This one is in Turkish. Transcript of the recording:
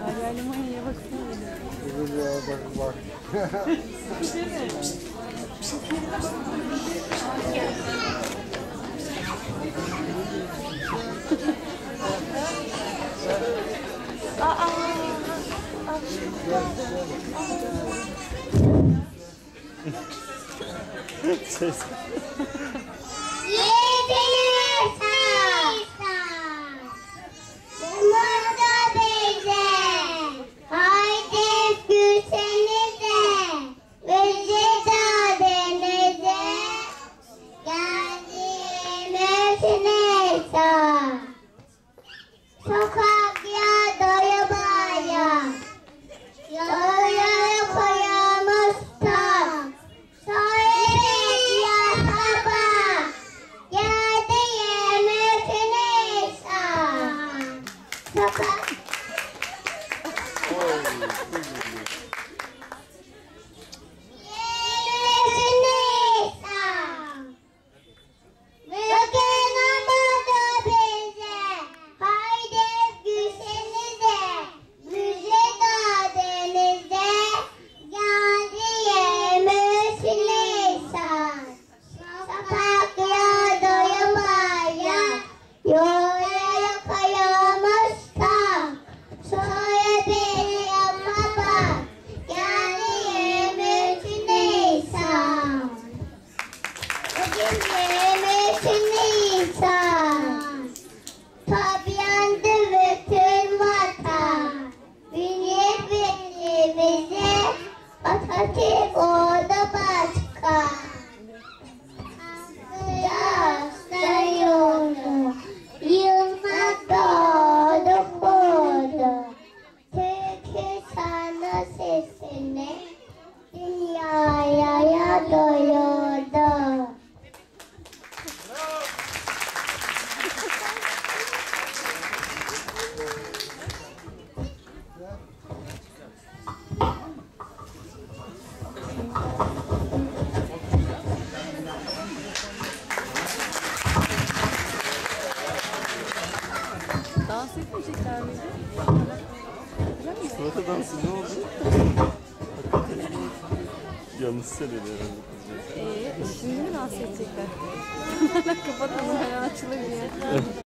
Hala Limonya'ya baksana. Evet ya bak bak. Aa, aa, aa. Ses. yeah! なんか。Yemekini insan. Tabiandı bütün vatan. Bünyet bize Atatürk orada Dans etmeyecekler miydi? Fırat'a dansı ne oldu? Yanlış söyledi herhalde. Ee, şimdi mi dans edecekler? Kapatalım hemen açılır diye.